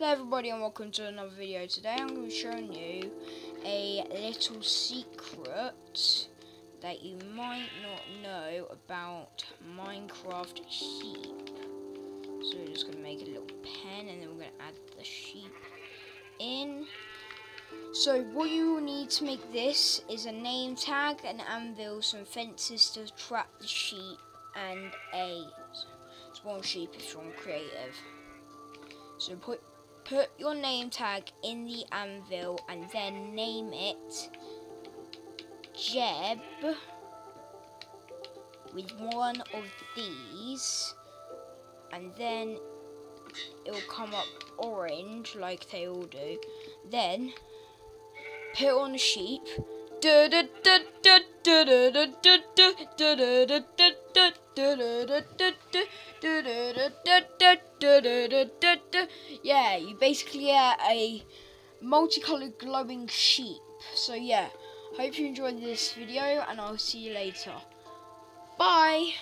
Hello everybody and welcome to another video. Today I'm going to be showing you a little secret that you might not know about Minecraft sheep. So we're just going to make a little pen and then we're going to add the sheep in. So what you will need to make this is a name tag, an anvil, some fences to trap the sheep and a spawn sheep if you're creative. So put put your name tag in the anvil and then name it Jeb with one of these and then it will come up orange like they all do then put on a sheep yeah, you basically get a multicolored glowing sheep. So yeah, hope you enjoyed this video and I'll see you later. Bye!